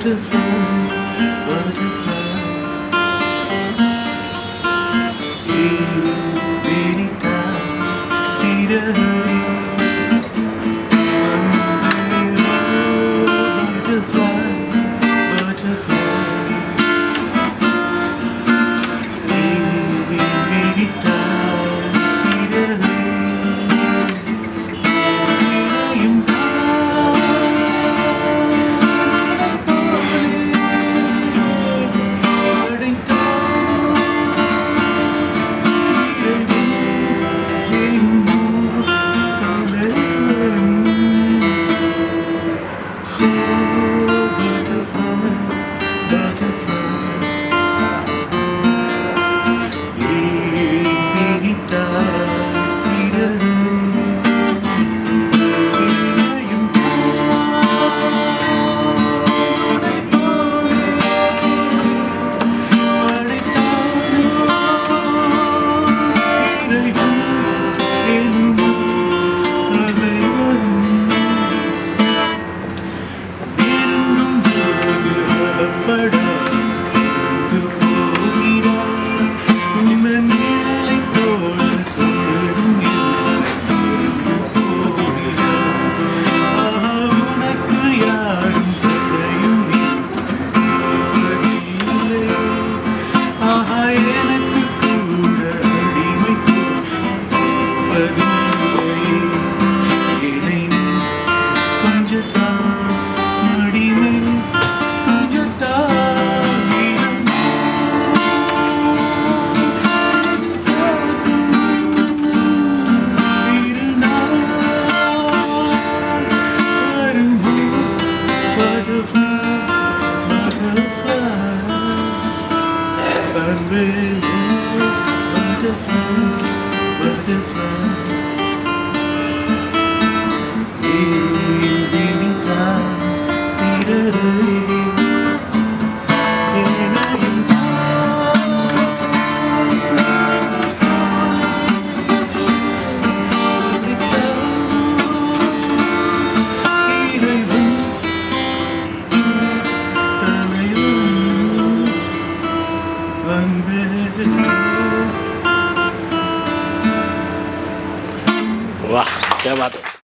butterfly, butterfly. beautiful. நெஞ்சத்தா அடிமை Butterfly, butterfly, butterfly. Wah, jabat.